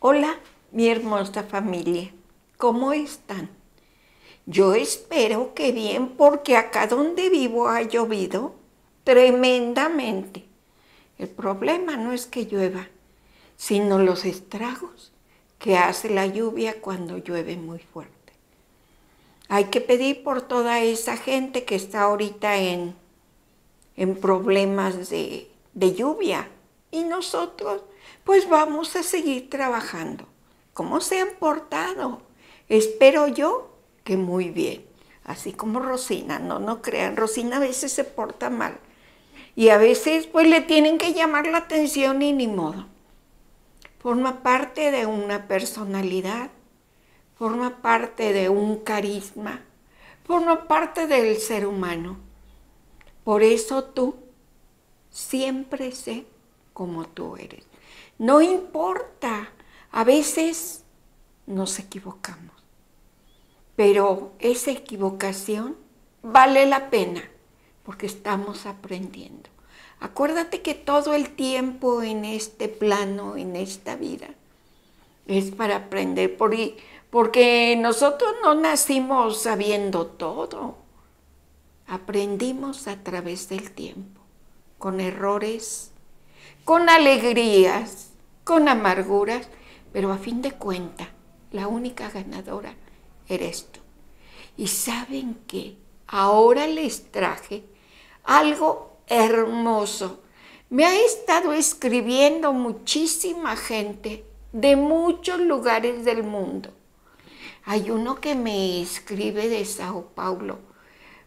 Hola, mi hermosa familia. ¿Cómo están? Yo espero que bien porque acá donde vivo ha llovido tremendamente. El problema no es que llueva, sino los estragos que hace la lluvia cuando llueve muy fuerte. Hay que pedir por toda esa gente que está ahorita en, en problemas de, de lluvia. Y nosotros, pues vamos a seguir trabajando. ¿Cómo se han portado? Espero yo que muy bien. Así como Rosina, no, no crean, Rosina a veces se porta mal. Y a veces pues le tienen que llamar la atención y ni modo. Forma parte de una personalidad, forma parte de un carisma, forma parte del ser humano. Por eso tú siempre sé como tú eres. No importa, a veces nos equivocamos, pero esa equivocación vale la pena porque estamos aprendiendo. Acuérdate que todo el tiempo en este plano, en esta vida, es para aprender, porque nosotros no nacimos sabiendo todo. Aprendimos a través del tiempo, con errores, con alegrías, con amarguras, pero a fin de cuentas, la única ganadora eres tú. Y saben que ahora les traje algo hermoso. Me ha estado escribiendo muchísima gente de muchos lugares del mundo. Hay uno que me escribe de Sao Paulo.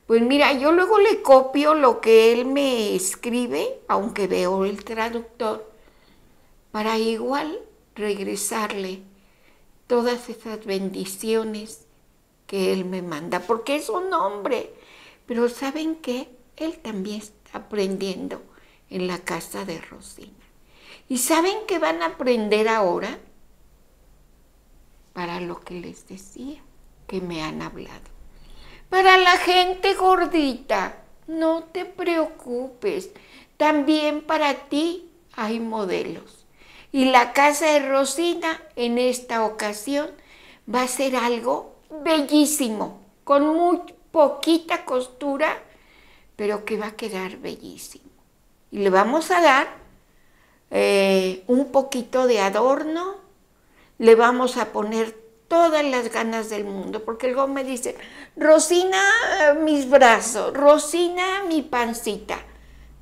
Pues mira, yo luego le copio lo que él me escribe, aunque veo el traductor, para igual regresarle todas esas bendiciones que él me manda, porque es un hombre. Pero ¿saben qué? Él también aprendiendo en la casa de Rosina. ¿Y saben qué van a aprender ahora? Para lo que les decía, que me han hablado. Para la gente gordita, no te preocupes. También para ti hay modelos. Y la casa de Rosina en esta ocasión va a ser algo bellísimo, con muy poquita costura pero que va a quedar bellísimo. Y le vamos a dar eh, un poquito de adorno, le vamos a poner todas las ganas del mundo, porque luego me dice, Rosina, mis brazos, Rosina, mi pancita.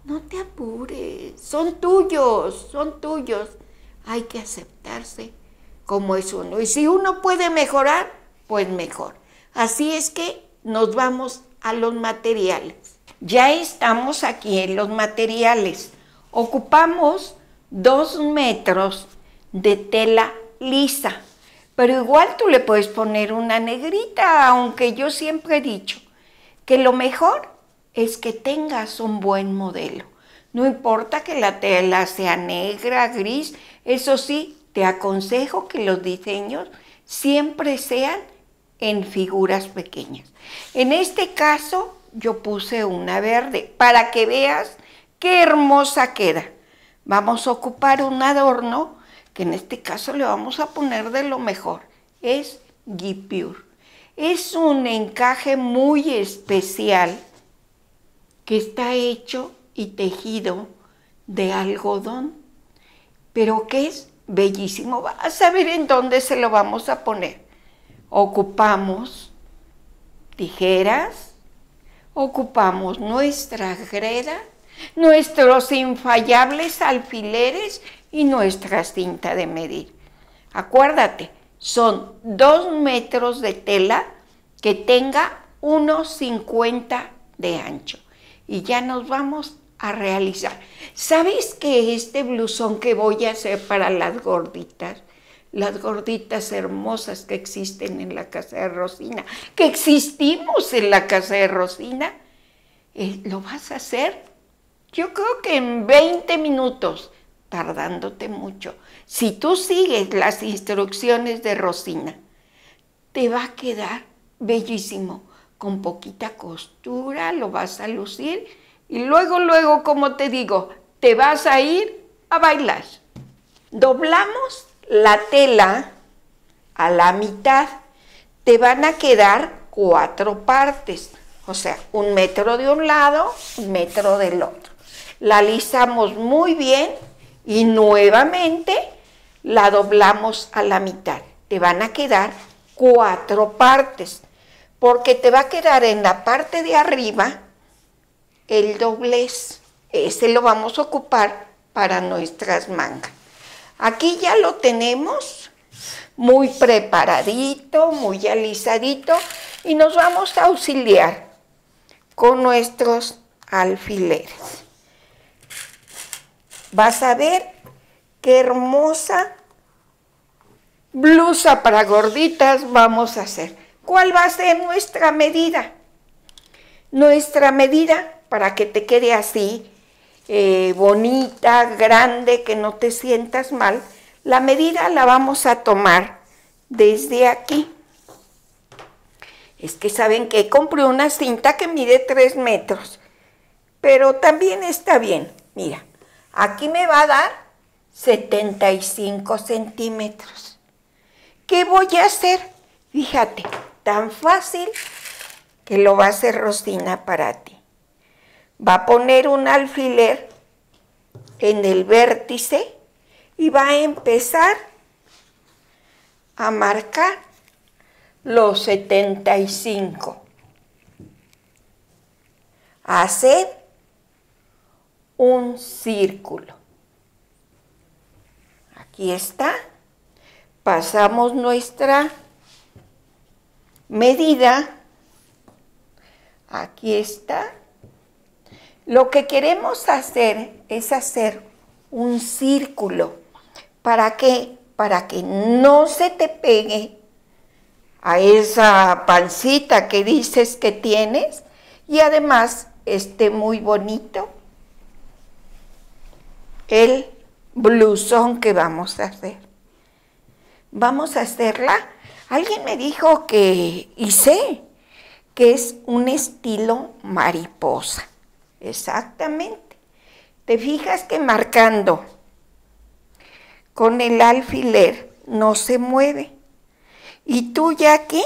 No te apures, son tuyos, son tuyos. Hay que aceptarse como es uno. Y si uno puede mejorar, pues mejor. Así es que nos vamos a los materiales. Ya estamos aquí en los materiales. Ocupamos dos metros de tela lisa, pero igual tú le puedes poner una negrita, aunque yo siempre he dicho que lo mejor es que tengas un buen modelo. No importa que la tela sea negra, gris, eso sí, te aconsejo que los diseños siempre sean en figuras pequeñas. En este caso, yo puse una verde para que veas qué hermosa queda. Vamos a ocupar un adorno que en este caso le vamos a poner de lo mejor. Es Gipure. Es un encaje muy especial que está hecho y tejido de algodón, pero que es bellísimo. Vas a ver en dónde se lo vamos a poner. Ocupamos tijeras, ocupamos nuestra greda, nuestros infallables alfileres y nuestra cinta de medir. Acuérdate, son dos metros de tela que tenga unos 50 de ancho. Y ya nos vamos a realizar. ¿Sabes que este blusón que voy a hacer para las gorditas las gorditas hermosas que existen en la casa de Rosina, que existimos en la casa de Rosina, eh, lo vas a hacer, yo creo que en 20 minutos, tardándote mucho. Si tú sigues las instrucciones de Rosina, te va a quedar bellísimo, con poquita costura, lo vas a lucir y luego, luego, como te digo, te vas a ir a bailar. Doblamos la tela a la mitad. Te van a quedar cuatro partes, o sea, un metro de un lado, un metro del otro. La alisamos muy bien y nuevamente la doblamos a la mitad. Te van a quedar cuatro partes, porque te va a quedar en la parte de arriba el doblez. Ese lo vamos a ocupar para nuestras mangas. Aquí ya lo tenemos muy preparadito, muy alisadito y nos vamos a auxiliar con nuestros alfileres. Vas a ver qué hermosa blusa para gorditas vamos a hacer. ¿Cuál va a ser nuestra medida? Nuestra medida para que te quede así, eh, bonita, grande, que no te sientas mal, la medida la vamos a tomar desde aquí. Es que saben que compré una cinta que mide 3 metros, pero también está bien. Mira, aquí me va a dar 75 centímetros. ¿Qué voy a hacer? Fíjate, tan fácil que lo va a hacer Rosina para ti va a poner un alfiler en el vértice y va a empezar a marcar los 75. Hacer un círculo. Aquí está. Pasamos nuestra medida. Aquí está. Lo que queremos hacer es hacer un círculo. ¿Para qué? Para que no se te pegue a esa pancita que dices que tienes y además esté muy bonito el blusón que vamos a hacer. Vamos a hacerla. Alguien me dijo que, sé, que es un estilo mariposa. Exactamente. Te fijas que marcando con el alfiler no se mueve. Y tú ya aquí,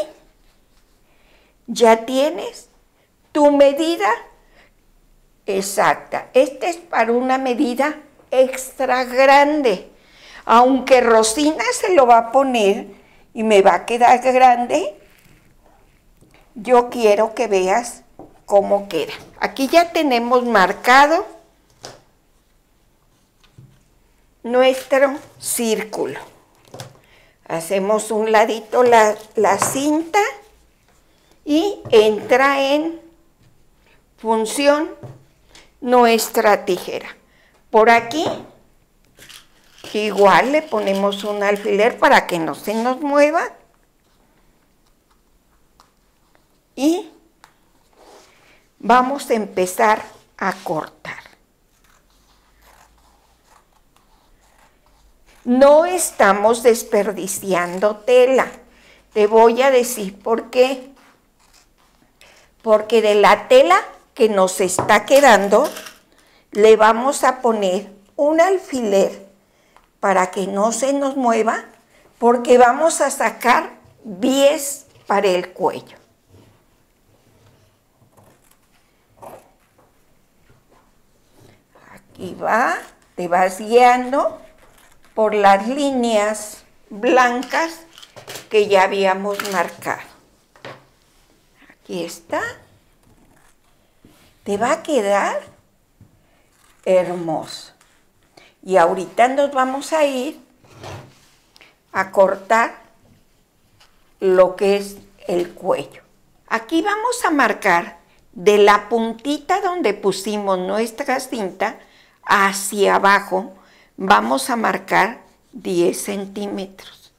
ya tienes tu medida exacta. Este es para una medida extra grande. Aunque Rosina se lo va a poner y me va a quedar grande, yo quiero que veas cómo queda. Aquí ya tenemos marcado nuestro círculo. Hacemos un ladito la, la cinta y entra en función nuestra tijera. Por aquí igual le ponemos un alfiler para que no se nos mueva. Y vamos a empezar a cortar. No estamos desperdiciando tela. Te voy a decir por qué. Porque de la tela que nos está quedando, le vamos a poner un alfiler para que no se nos mueva, porque vamos a sacar 10 para el cuello. Y va, te vas guiando por las líneas blancas que ya habíamos marcado. Aquí está. Te va a quedar hermoso. Y ahorita nos vamos a ir a cortar lo que es el cuello. Aquí vamos a marcar de la puntita donde pusimos nuestra cinta hacia abajo vamos a marcar 10 centímetros.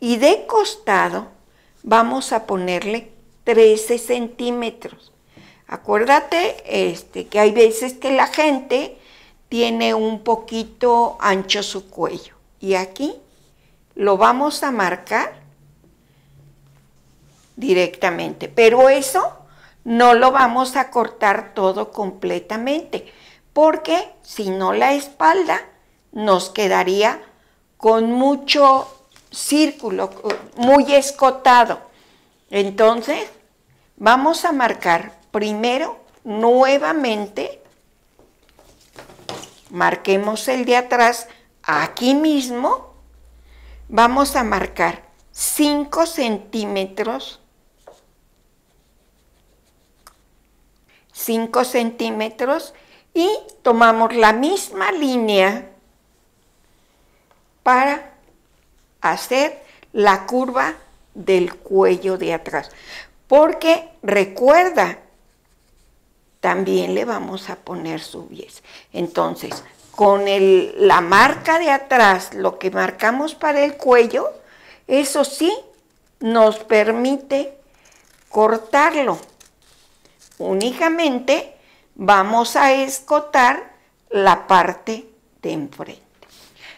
Y de costado vamos a ponerle 13 centímetros. Acuérdate este, que hay veces que la gente tiene un poquito ancho su cuello. Y aquí lo vamos a marcar directamente. Pero eso no lo vamos a cortar todo completamente porque si no la espalda nos quedaría con mucho círculo, muy escotado. Entonces, vamos a marcar primero nuevamente, marquemos el de atrás aquí mismo, vamos a marcar 5 centímetros 5 centímetros y tomamos la misma línea para hacer la curva del cuello de atrás. Porque recuerda, también le vamos a poner su bies. Entonces, con la marca de atrás, lo que marcamos para el cuello, eso sí nos permite cortarlo únicamente vamos a escotar la parte de enfrente.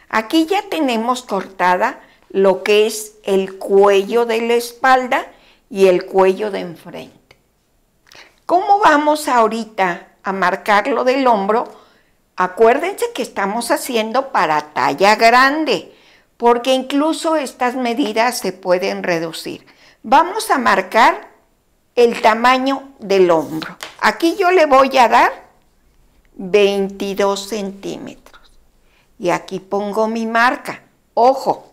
Aquí ya tenemos cortada lo que es el cuello de la espalda y el cuello de enfrente. ¿Cómo vamos ahorita a marcar lo del hombro? Acuérdense que estamos haciendo para talla grande, porque incluso estas medidas se pueden reducir. Vamos a marcar el tamaño del hombro. Aquí yo le voy a dar 22 centímetros. Y aquí pongo mi marca. Ojo,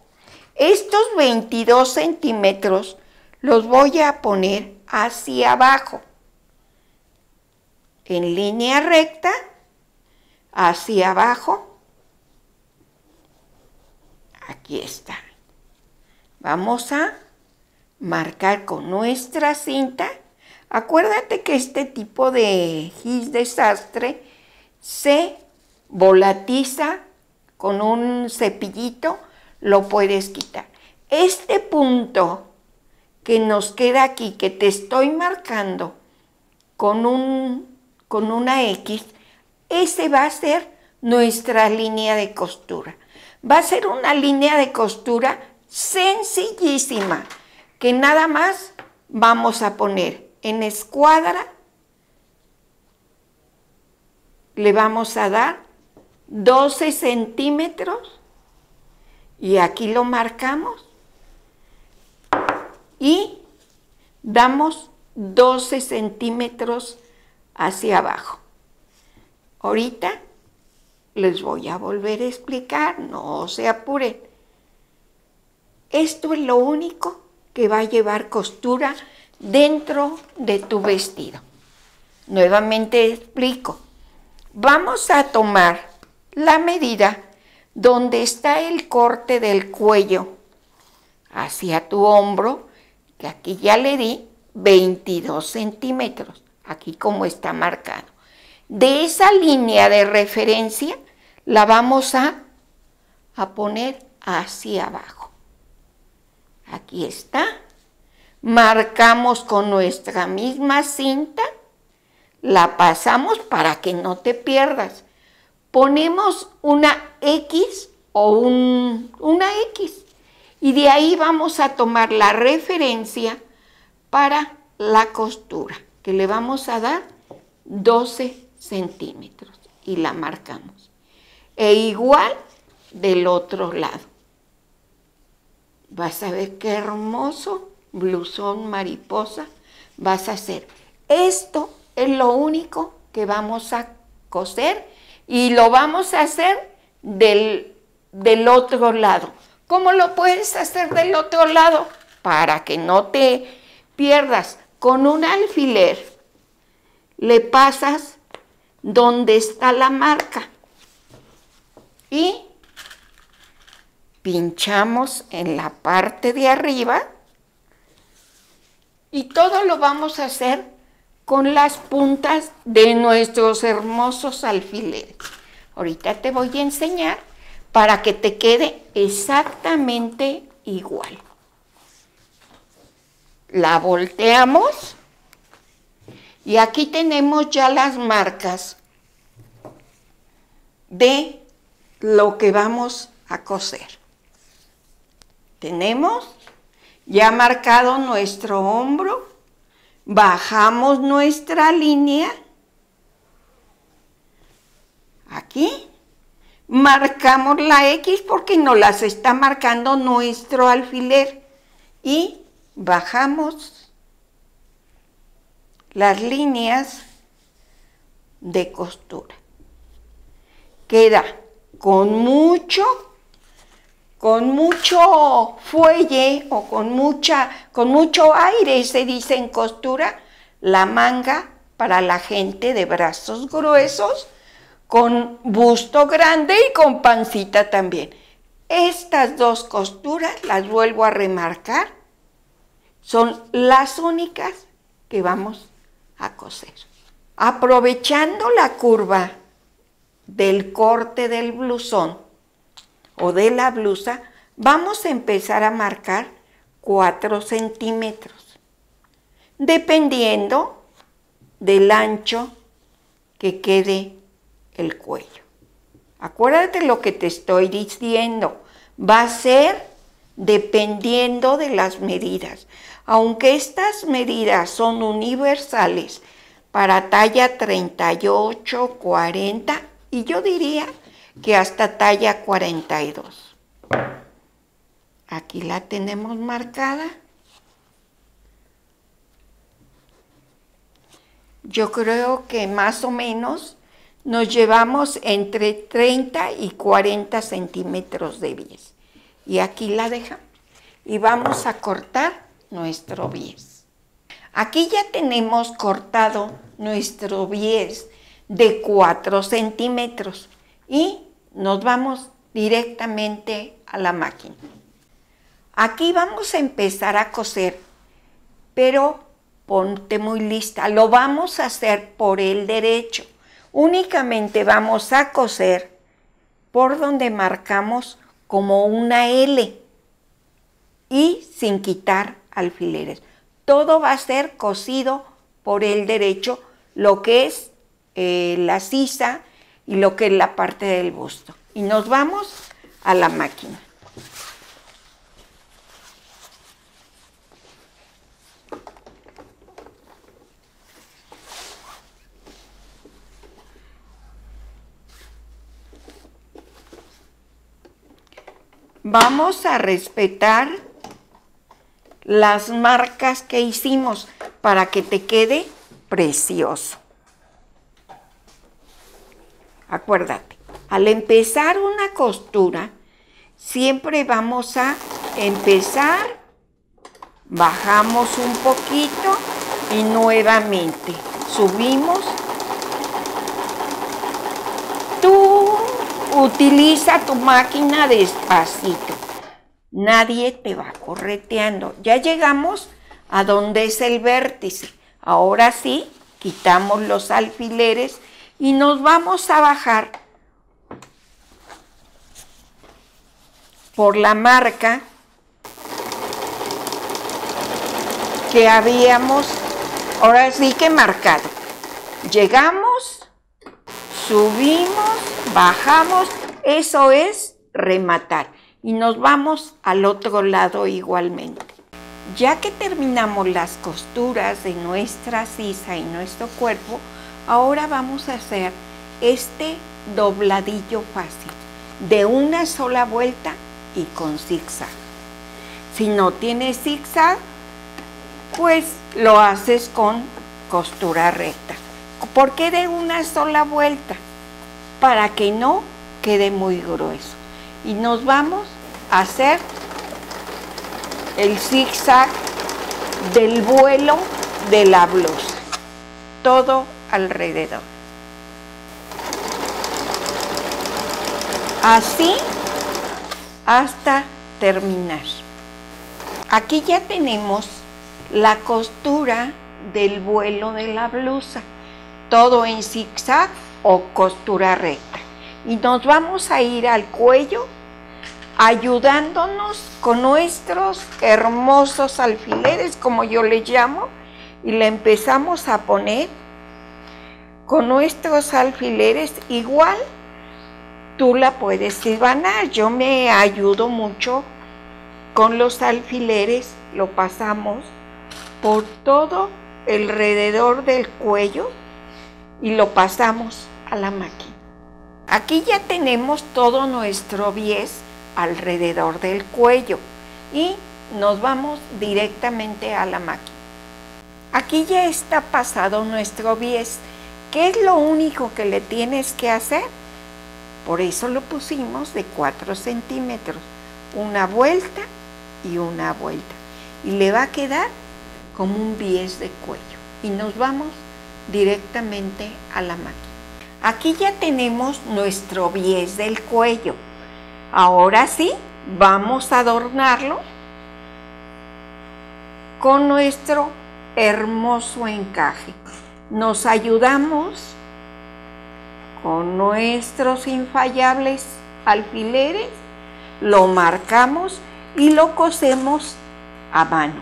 estos 22 centímetros los voy a poner hacia abajo. En línea recta, hacia abajo. Aquí está. Vamos a marcar con nuestra cinta. Acuérdate que este tipo de gis desastre se volatiza con un cepillito, lo puedes quitar. Este punto que nos queda aquí, que te estoy marcando con, un, con una X, ese va a ser nuestra línea de costura. Va a ser una línea de costura sencillísima que nada más vamos a poner en escuadra, le vamos a dar 12 centímetros y aquí lo marcamos y damos 12 centímetros hacia abajo. Ahorita les voy a volver a explicar, no se apuren. Esto es lo único que va a llevar costura dentro de tu vestido. Nuevamente explico. Vamos a tomar la medida donde está el corte del cuello hacia tu hombro, que aquí ya le di 22 centímetros, aquí como está marcado. De esa línea de referencia la vamos a, a poner hacia abajo. Aquí está. Marcamos con nuestra misma cinta. La pasamos para que no te pierdas. Ponemos una X o un, una X. Y de ahí vamos a tomar la referencia para la costura, que le vamos a dar 12 centímetros. Y la marcamos. E igual del otro lado. Vas a ver qué hermoso blusón mariposa vas a hacer. Esto es lo único que vamos a coser y lo vamos a hacer del, del otro lado. ¿Cómo lo puedes hacer del otro lado? Para que no te pierdas. Con un alfiler le pasas donde está la marca y pinchamos en la parte de arriba y todo lo vamos a hacer con las puntas de nuestros hermosos alfileres. Ahorita te voy a enseñar para que te quede exactamente igual. La volteamos y aquí tenemos ya las marcas de lo que vamos a coser. Tenemos ya marcado nuestro hombro, bajamos nuestra línea, aquí, marcamos la X porque nos las está marcando nuestro alfiler y bajamos las líneas de costura. Queda con mucho, con mucho fuelle o con mucha, con mucho aire, se dice en costura, la manga para la gente de brazos gruesos, con busto grande y con pancita también. Estas dos costuras las vuelvo a remarcar, son las únicas que vamos a coser. Aprovechando la curva del corte del blusón o de la blusa, vamos a empezar a marcar 4 centímetros, dependiendo del ancho que quede el cuello. Acuérdate lo que te estoy diciendo, va a ser dependiendo de las medidas. Aunque estas medidas son universales para talla 38, 40 y yo diría que hasta talla 42. Aquí la tenemos marcada. Yo creo que más o menos nos llevamos entre 30 y 40 centímetros de bies. Y aquí la dejamos. Y vamos a cortar nuestro bies. Aquí ya tenemos cortado nuestro bies de 4 centímetros y nos vamos directamente a la máquina. Aquí vamos a empezar a coser, pero ponte muy lista, lo vamos a hacer por el derecho. Únicamente vamos a coser por donde marcamos como una L y sin quitar alfileres. Todo va a ser cosido por el derecho, lo que es eh, la sisa y lo que es la parte del busto. Y nos vamos a la máquina. Vamos a respetar las marcas que hicimos para que te quede precioso. Acuérdate, al empezar una costura, siempre vamos a empezar, bajamos un poquito y nuevamente subimos. Tú utiliza tu máquina despacito. Nadie te va correteando. Ya llegamos a donde es el vértice. Ahora sí, quitamos los alfileres y nos vamos a bajar por la marca que habíamos ahora sí que marcado. Llegamos, subimos, bajamos, eso es rematar. Y nos vamos al otro lado igualmente. Ya que terminamos las costuras de nuestra sisa y nuestro cuerpo, Ahora vamos a hacer este dobladillo fácil de una sola vuelta y con zigzag. Si no tienes zigzag, pues lo haces con costura recta. ¿Por qué de una sola vuelta? Para que no quede muy grueso. Y nos vamos a hacer el zigzag del vuelo de la blusa. Todo alrededor. Así hasta terminar. Aquí ya tenemos la costura del vuelo de la blusa, todo en zigzag o costura recta. Y nos vamos a ir al cuello ayudándonos con nuestros hermosos alfileres, como yo les llamo, y le empezamos a poner con nuestros alfileres igual tú la puedes hilvanar. Yo me ayudo mucho con los alfileres, lo pasamos por todo alrededor del cuello y lo pasamos a la máquina. Aquí ya tenemos todo nuestro bies alrededor del cuello y nos vamos directamente a la máquina. Aquí ya está pasado nuestro bies. ¿Qué es lo único que le tienes que hacer? Por eso lo pusimos de 4 centímetros. Una vuelta y una vuelta. Y le va a quedar como un bies de cuello. Y nos vamos directamente a la máquina. Aquí ya tenemos nuestro bies del cuello. Ahora sí, vamos a adornarlo con nuestro hermoso encaje. Nos ayudamos con nuestros infallables alfileres, lo marcamos y lo cosemos a mano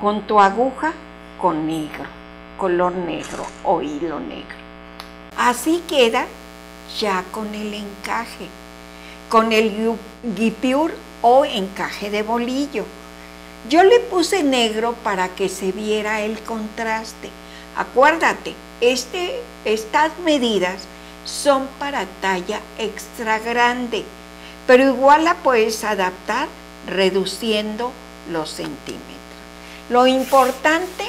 con tu aguja con negro, color negro o hilo negro. Así queda ya con el encaje, con el guipure o encaje de bolillo. Yo le puse negro para que se viera el contraste. Acuérdate, este, estas medidas son para talla extra grande, pero igual la puedes adaptar reduciendo los centímetros. Lo importante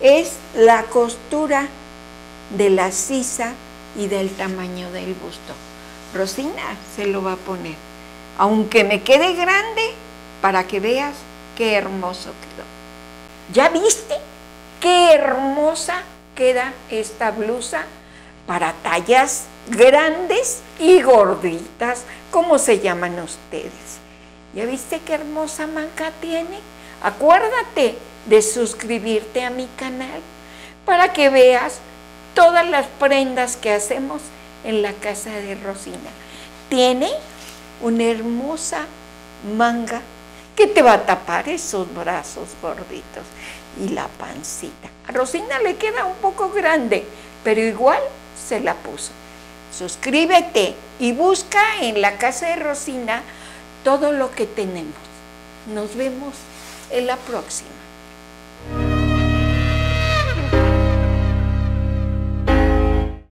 es la costura de la sisa y del tamaño del busto. Rosina se lo va a poner, aunque me quede grande, para que veas qué hermoso quedó. ¿Ya viste qué hermosa queda esta blusa para tallas grandes y gorditas, como se llaman ustedes? ¿Ya viste qué hermosa manga tiene? Acuérdate de suscribirte a mi canal para que veas todas las prendas que hacemos en la casa de Rosina. Tiene una hermosa manga que te va a tapar esos brazos gorditos y la pancita. A Rosina le queda un poco grande, pero igual se la puso. Suscríbete y busca en la casa de Rosina todo lo que tenemos. Nos vemos en la próxima.